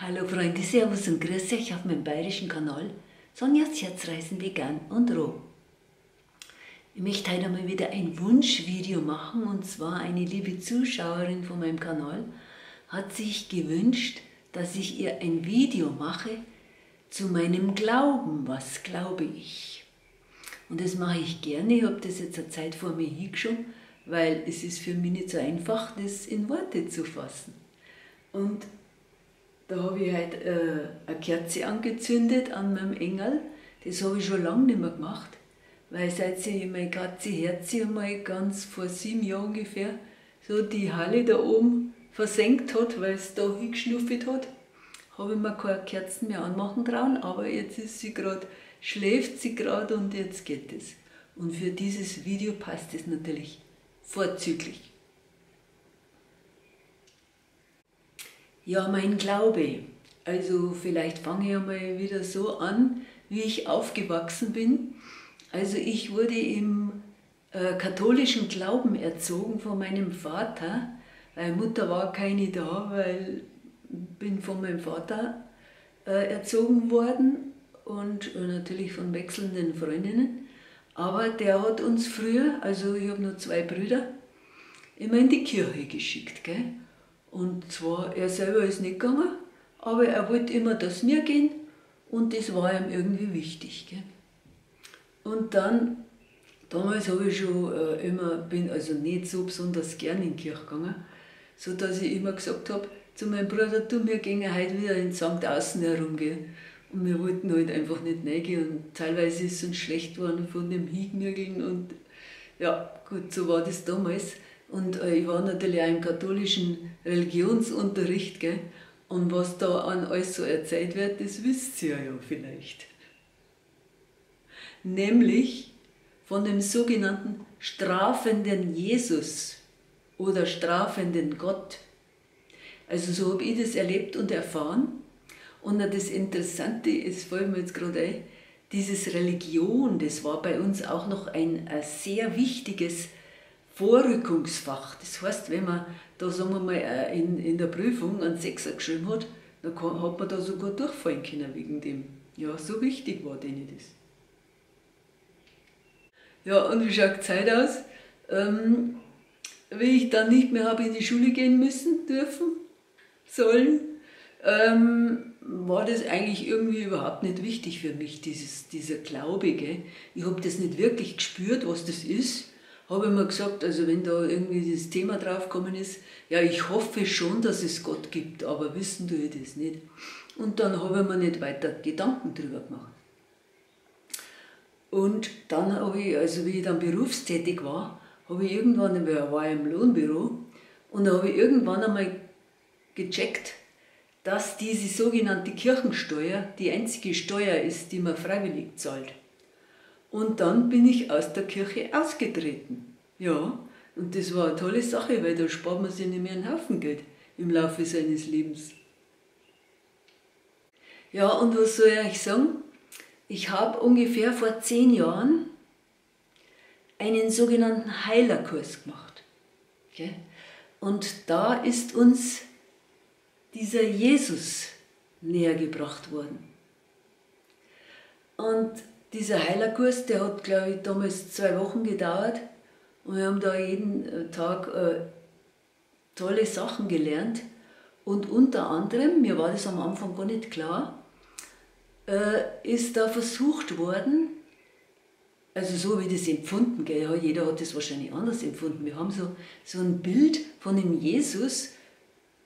Hallo Freunde, Servus und Grüß euch auf meinem bayerischen Kanal Sonjas Herzreisen vegan und roh. Ich möchte heute mal wieder ein Wunschvideo machen und zwar eine liebe Zuschauerin von meinem Kanal hat sich gewünscht, dass ich ihr ein Video mache zu meinem Glauben, was glaube ich. Und das mache ich gerne, ich habe das jetzt eine Zeit vor mir hingeschoben, weil es ist für mich nicht so einfach, das in Worte zu fassen. Und da habe ich heute äh, eine Kerze angezündet an meinem Engel. Das habe ich schon lange nicht mehr gemacht, weil seit sie meine Katze Herzi einmal ganz vor sieben Jahren ungefähr so die Halle da oben versenkt hat, weil es da hingeschnuffelt hat, habe ich mir keine Kerzen mehr anmachen trauen, aber jetzt ist sie gerade, schläft sie gerade und jetzt geht es. Und für dieses Video passt es natürlich vorzüglich. Ja, mein Glaube. Also vielleicht fange ich einmal wieder so an, wie ich aufgewachsen bin. Also ich wurde im äh, katholischen Glauben erzogen von meinem Vater, weil Mutter war keine da, weil ich bin von meinem Vater äh, erzogen worden und äh, natürlich von wechselnden Freundinnen. Aber der hat uns früher, also ich habe nur zwei Brüder, immer in die Kirche geschickt. Gell? Und zwar, er selber ist nicht gegangen, aber er wollte immer, dass wir gehen und das war ihm irgendwie wichtig. Gell? Und dann, damals habe ich schon äh, immer, bin also nicht so besonders gern in die Kirche gegangen, so dass ich immer gesagt habe zu meinem Bruder, du, wir gehen heute wieder in St. Außen herumgehen. Und wir wollten halt einfach nicht reingehen und teilweise ist es uns schlecht geworden von dem Hingnirgeln und ja, gut, so war das damals. Und äh, ich war natürlich auch im katholischen Religionsunterricht, gell? Und was da an alles so erzählt wird, das wisst ihr ja vielleicht. Nämlich von dem sogenannten strafenden Jesus oder strafenden Gott. Also so habe ich das erlebt und erfahren. Und das Interessante ist, fällt mir jetzt gerade ein, dieses Religion, das war bei uns auch noch ein, ein sehr wichtiges Vorrückungsfach. Das heißt, wenn man da, sagen wir mal, äh, in, in der Prüfung einen Sechser geschrieben hat, dann kann, hat man da sogar durchfallen können wegen dem. Ja, so wichtig war denen das. Ja, und wie schaut die Zeit aus? Ähm, wie ich dann nicht mehr habe in die Schule gehen müssen, dürfen, sollen, ähm, war das eigentlich irgendwie überhaupt nicht wichtig für mich, dieses, dieser Glaube. Gell? Ich habe das nicht wirklich gespürt, was das ist habe ich mir gesagt, also wenn da irgendwie das Thema draufgekommen ist, ja, ich hoffe schon, dass es Gott gibt, aber wissen tue ich das nicht. Und dann habe ich mir nicht weiter Gedanken darüber gemacht. Und dann habe ich, also wie ich dann berufstätig war, habe ich irgendwann, ich war im Lohnbüro, und da habe ich irgendwann einmal gecheckt, dass diese sogenannte Kirchensteuer die einzige Steuer ist, die man freiwillig zahlt. Und dann bin ich aus der Kirche ausgetreten. Ja, und das war eine tolle Sache, weil da spart man sich nicht mehr einen Haufen Geld im Laufe seines Lebens. Ja, und was soll ich euch sagen? Ich habe ungefähr vor zehn Jahren einen sogenannten Heilerkurs gemacht. Okay? Und da ist uns dieser Jesus näher gebracht worden. Und dieser Heilerkurs, der hat, glaube ich, damals zwei Wochen gedauert und wir haben da jeden äh, Tag äh, tolle Sachen gelernt. Und unter anderem, mir war das am Anfang gar nicht klar, äh, ist da versucht worden, also so wie das empfunden, gell, jeder hat das wahrscheinlich anders empfunden. Wir haben so, so ein Bild von dem Jesus,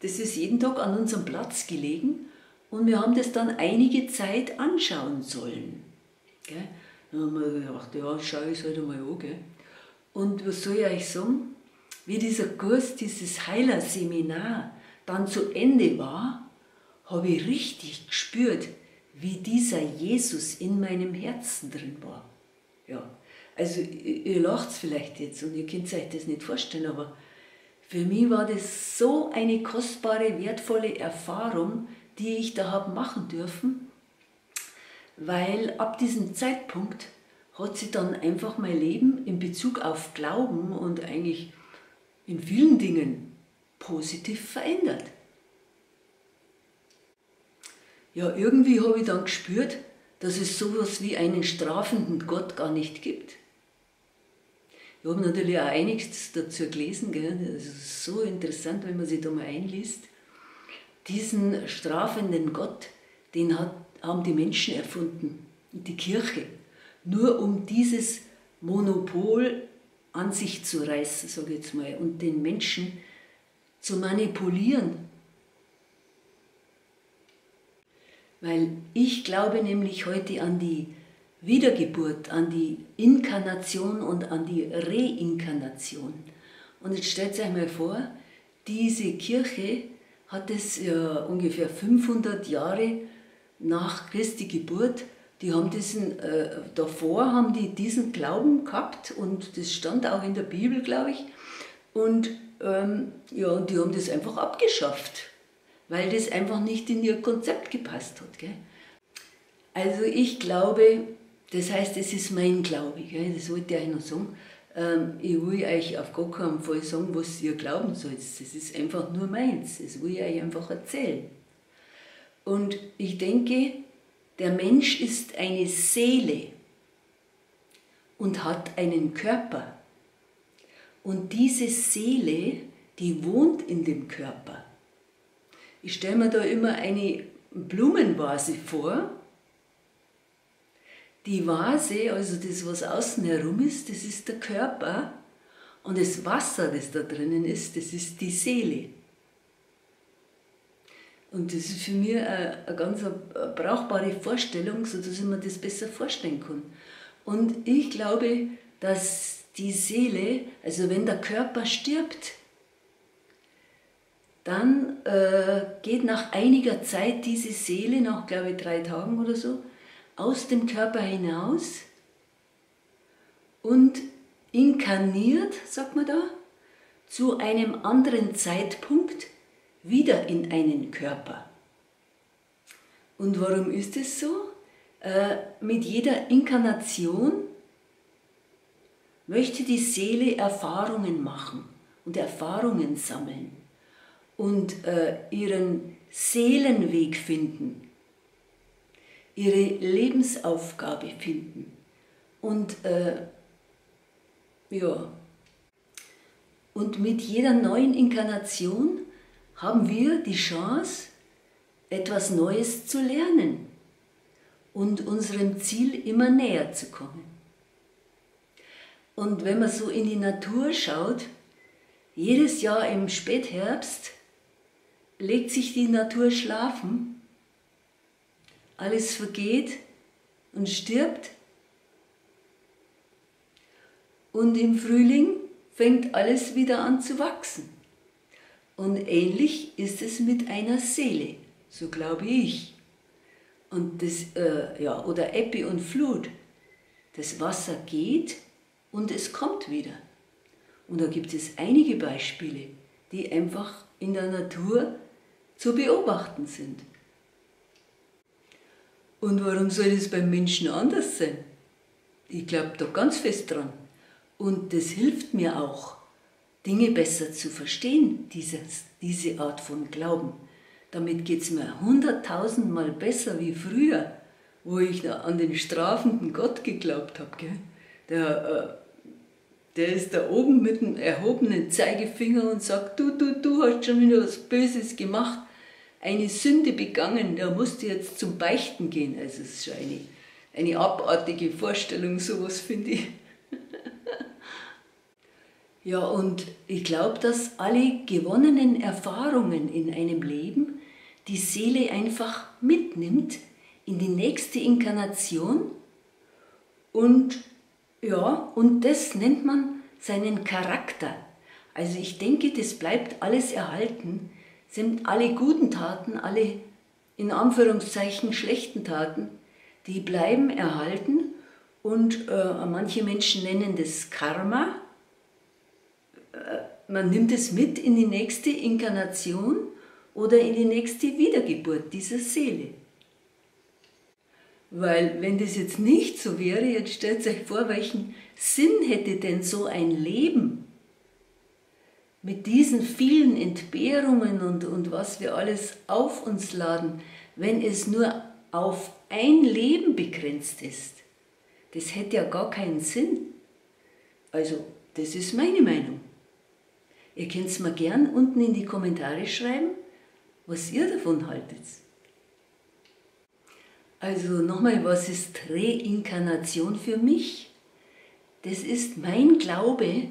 das ist jeden Tag an unserem Platz gelegen und wir haben das dann einige Zeit anschauen sollen. Gell? Dann haben wir gedacht, ja, schau ich es halt einmal an. Gell? Und was soll ich euch sagen? Wie dieser Kurs, dieses Heilerseminar dann zu Ende war, habe ich richtig gespürt, wie dieser Jesus in meinem Herzen drin war. Ja, also ihr lacht vielleicht jetzt und ihr könnt euch das nicht vorstellen, aber für mich war das so eine kostbare, wertvolle Erfahrung, die ich da habe machen dürfen weil ab diesem Zeitpunkt hat sich dann einfach mein Leben in Bezug auf Glauben und eigentlich in vielen Dingen positiv verändert. ja, irgendwie habe ich dann gespürt, dass es sowas wie einen strafenden Gott gar nicht gibt. Ich habe natürlich auch einiges dazu gelesen, gell? das ist so interessant, wenn man sich da mal einliest. Diesen strafenden Gott, den hat, haben die Menschen erfunden, die Kirche, nur um dieses Monopol an sich zu reißen, sage ich jetzt mal, und den Menschen zu manipulieren. Weil ich glaube nämlich heute an die Wiedergeburt, an die Inkarnation und an die Reinkarnation. Und jetzt stellt euch mal vor, diese Kirche hat es ja ungefähr 500 Jahre nach Christi Geburt, die haben diesen, äh, davor haben die diesen Glauben gehabt und das stand auch in der Bibel, glaube ich. Und ähm, ja, die haben das einfach abgeschafft, weil das einfach nicht in ihr Konzept gepasst hat. Gell? Also ich glaube, das heißt, es ist mein Glaube, gell? das wollte ich euch noch sagen. Ähm, ich will euch auf gar keinen Fall sagen, was ihr glauben sollt. Das ist einfach nur meins. Das will ich euch einfach erzählen. Und ich denke, der Mensch ist eine Seele und hat einen Körper. Und diese Seele, die wohnt in dem Körper. Ich stelle mir da immer eine Blumenvase vor die Vase, also das, was außen herum ist, das ist der Körper und das Wasser, das da drinnen ist, das ist die Seele. Und das ist für mich eine, eine ganz brauchbare Vorstellung, sodass ich mir das besser vorstellen kann. Und ich glaube, dass die Seele, also wenn der Körper stirbt, dann äh, geht nach einiger Zeit diese Seele, nach glaube ich drei Tagen oder so, aus dem Körper hinaus und inkarniert, sagt man da, zu einem anderen Zeitpunkt wieder in einen Körper. Und warum ist es so? Äh, mit jeder Inkarnation möchte die Seele Erfahrungen machen und Erfahrungen sammeln und äh, ihren Seelenweg finden ihre Lebensaufgabe finden. Und äh, ja, und mit jeder neuen Inkarnation haben wir die Chance, etwas Neues zu lernen und unserem Ziel immer näher zu kommen. Und wenn man so in die Natur schaut, jedes Jahr im Spätherbst legt sich die Natur schlafen alles vergeht und stirbt. Und im Frühling fängt alles wieder an zu wachsen. Und ähnlich ist es mit einer Seele, so glaube ich. Und das, äh, ja, oder Ebbe und Flut. Das Wasser geht und es kommt wieder. Und da gibt es einige Beispiele, die einfach in der Natur zu beobachten sind. Und warum soll das beim Menschen anders sein? Ich glaube da ganz fest dran. Und das hilft mir auch, Dinge besser zu verstehen, dieses, diese Art von Glauben. Damit geht es mir hunderttausendmal besser wie früher, wo ich an den strafenden Gott geglaubt habe. Der, äh, der ist da oben mit dem erhobenen Zeigefinger und sagt, du, du, du hast schon wieder was Böses gemacht eine Sünde begangen, der musste jetzt zum Beichten gehen. Also es ist schon eine, eine abartige Vorstellung, sowas finde ich. ja, und ich glaube, dass alle gewonnenen Erfahrungen in einem Leben die Seele einfach mitnimmt in die nächste Inkarnation und ja, und das nennt man seinen Charakter. Also ich denke, das bleibt alles erhalten sind alle guten Taten, alle in Anführungszeichen schlechten Taten, die bleiben erhalten und äh, manche Menschen nennen das Karma. Man nimmt es mit in die nächste Inkarnation oder in die nächste Wiedergeburt dieser Seele. Weil wenn das jetzt nicht so wäre, jetzt stellt euch vor, welchen Sinn hätte denn so ein Leben? mit diesen vielen Entbehrungen und, und was wir alles auf uns laden, wenn es nur auf ein Leben begrenzt ist. Das hätte ja gar keinen Sinn. Also, das ist meine Meinung. Ihr könnt es mir gern unten in die Kommentare schreiben, was ihr davon haltet. Also nochmal, was ist Reinkarnation für mich? Das ist mein Glaube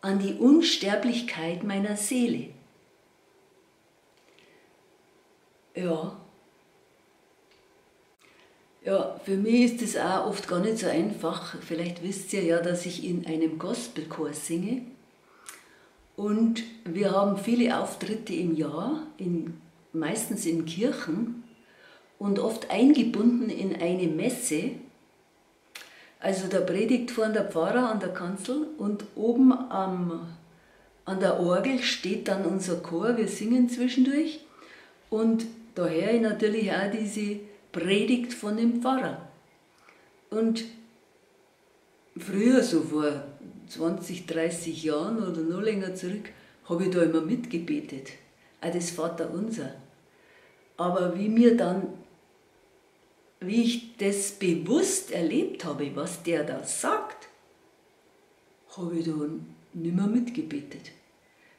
an die Unsterblichkeit meiner Seele. Ja. Ja, für mich ist es auch oft gar nicht so einfach. Vielleicht wisst ihr ja, dass ich in einem Gospelchor singe. Und wir haben viele Auftritte im Jahr, in, meistens in Kirchen und oft eingebunden in eine Messe. Also da predigt vorne der Pfarrer an der Kanzel und oben am, an der Orgel steht dann unser Chor, wir singen zwischendurch und daher natürlich auch diese Predigt von dem Pfarrer. Und früher, so vor 20, 30 Jahren oder noch länger zurück, habe ich da immer mitgebetet. Auch das Vater unser. Aber wie mir dann wie ich das bewusst erlebt habe, was der da sagt, habe ich da nicht mehr mitgebetet,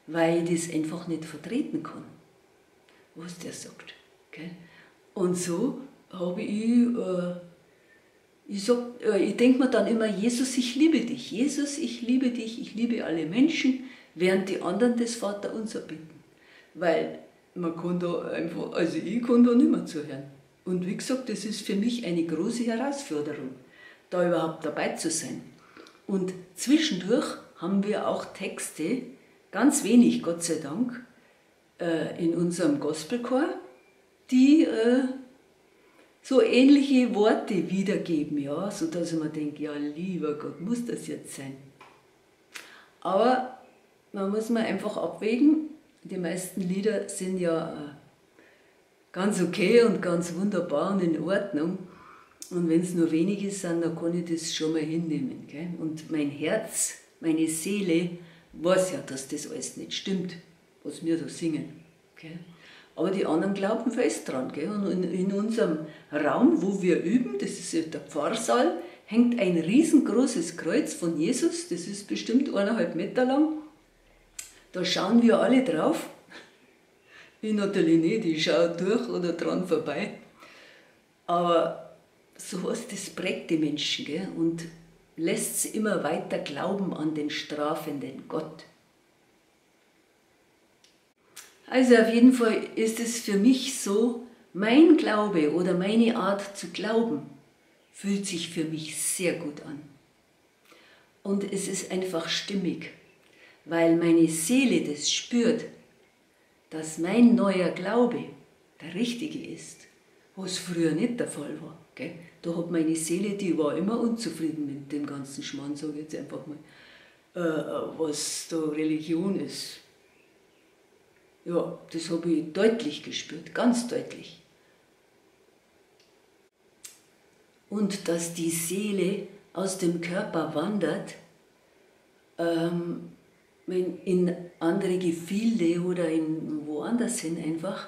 weil ich das einfach nicht vertreten kann, was der sagt. Und so habe ich, äh, ich, äh, ich denke mir dann immer, Jesus, ich liebe dich, Jesus, ich liebe dich, ich liebe alle Menschen, während die anderen das Vater unser bitten. Weil man kann da einfach, also ich kann da nicht mehr zuhören. Und wie gesagt, das ist für mich eine große Herausforderung, da überhaupt dabei zu sein. Und zwischendurch haben wir auch Texte, ganz wenig, Gott sei Dank, äh, in unserem Gospelchor, die äh, so ähnliche Worte wiedergeben, ja, so dass man denkt, ja, lieber Gott, muss das jetzt sein? Aber man muss mal einfach abwägen. Die meisten Lieder sind ja äh, ganz okay und ganz wunderbar und in Ordnung. Und wenn es nur wenige sind, dann kann ich das schon mal hinnehmen. Gell? Und mein Herz, meine Seele weiß ja, dass das alles nicht stimmt, was wir da singen. Gell? Aber die anderen glauben fest dran. Gell? Und in, in, unserem Raum, wo wir üben, das ist der Pfarrsaal, hängt ein riesengroßes Kreuz von Jesus, das ist bestimmt eineinhalb Meter lang. Da schauen wir alle drauf ich natürlich nicht, ich schaue durch oder dran vorbei. Aber sowas, das prägt die Menschen gell? und lässt sie immer weiter glauben an den strafenden Gott. Also auf jeden Fall ist es für mich so, mein Glaube oder meine Art zu glauben fühlt sich für mich sehr gut an. Und es ist einfach stimmig, weil meine Seele das spürt, dass mein neuer Glaube der richtige ist, was früher nicht der Fall war. Gell? Da hat meine Seele, die war immer unzufrieden mit dem ganzen Schmarrn, sage ich jetzt einfach mal, äh, was da Religion ist. Ja, das habe ich deutlich gespürt, ganz deutlich. Und dass die Seele aus dem Körper wandert, ähm, in andere Gefilde oder in woanders hin einfach,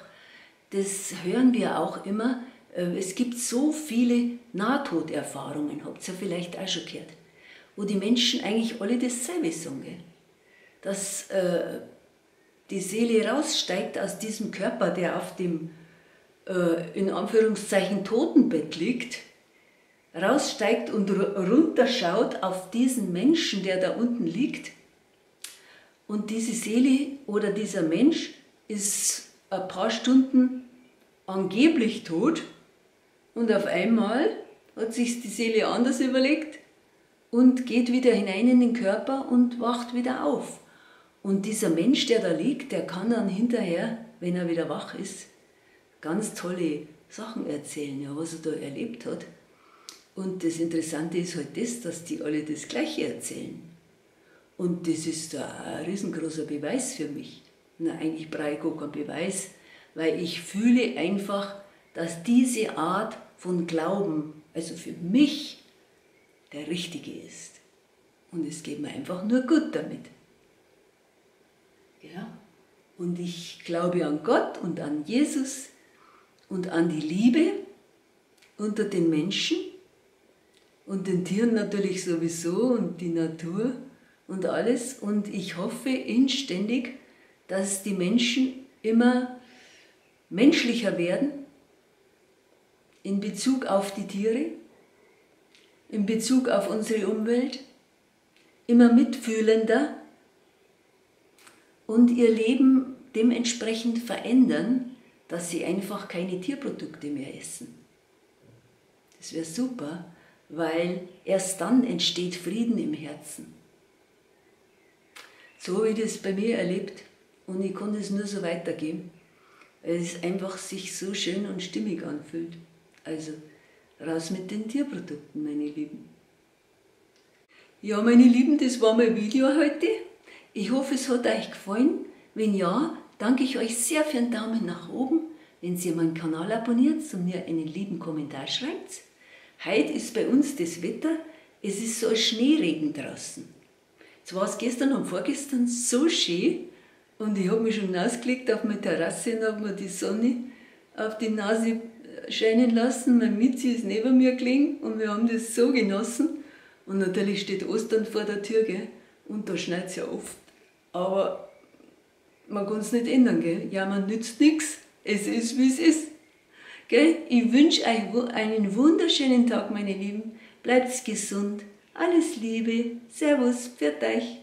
das hören wir auch immer. Äh, es gibt so viele Nahtoderfahrungen, habt ihr vielleicht auch schon gehört, wo die Menschen eigentlich alle dasselbe sagen. Dass äh, die Seele raussteigt aus diesem Körper, der auf dem äh, in Anführungszeichen Totenbett liegt, raussteigt und runterschaut auf diesen Menschen, der da unten liegt und diese Seele oder dieser Mensch ist ein paar Stunden angeblich tot und auf einmal hat sich die Seele anders überlegt und geht wieder hinein in den Körper und wacht wieder auf. Und dieser Mensch, der da liegt, der kann dann hinterher, wenn er wieder wach ist, ganz tolle Sachen erzählen, ja, was er da erlebt hat. Und das Interessante ist halt das, dass die alle das Gleiche erzählen. Und das ist ein riesengroßer Beweis für mich. Na, eigentlich brauche ich gar keinen Beweis, weil ich fühle einfach, dass diese Art von Glauben, also für mich, der richtige ist. Und es geht mir einfach nur gut damit. Ja? Und ich glaube an Gott und an Jesus und an die Liebe unter den Menschen und den Tieren natürlich sowieso und die Natur und alles. Und ich hoffe inständig, dass die Menschen immer menschlicher werden in Bezug auf die Tiere, in Bezug auf unsere Umwelt, immer mitfühlender und ihr Leben dementsprechend verändern, dass sie einfach keine Tierprodukte mehr essen. Das wäre super, weil erst dann entsteht Frieden im Herzen. So habe ich das bei mir erlebt und ich konnte es nur so weitergeben, weil es einfach sich so schön und stimmig anfühlt. Also raus mit den Tierprodukten, meine Lieben. Ja, meine Lieben, das war mein Video heute. Ich hoffe, es hat euch gefallen. Wenn ja, danke ich euch sehr für einen Daumen nach oben, wenn ihr meinen Kanal abonniert und mir einen lieben Kommentar schreibt. Heute ist bei uns das Wetter, es ist so ein Schneeregen draußen. Es war es gestern und vorgestern so schön und ich habe mich schon ausgelegt auf meine Terrasse und habe mir die Sonne auf die Nase scheinen lassen. Mein Mitzi ist neben mir gelegen und wir haben das so genossen. Und natürlich steht Ostern vor der Tür, gell? Und da schneit es ja oft. Aber man kann es nicht ändern, gell? Ja, man nützt nichts. Es ist, wie es ist. Gell? Ich wünsche euch einen wunderschönen Tag, meine Lieben. Bleibt gesund. Alles Liebe. Servus. Pfiat euch.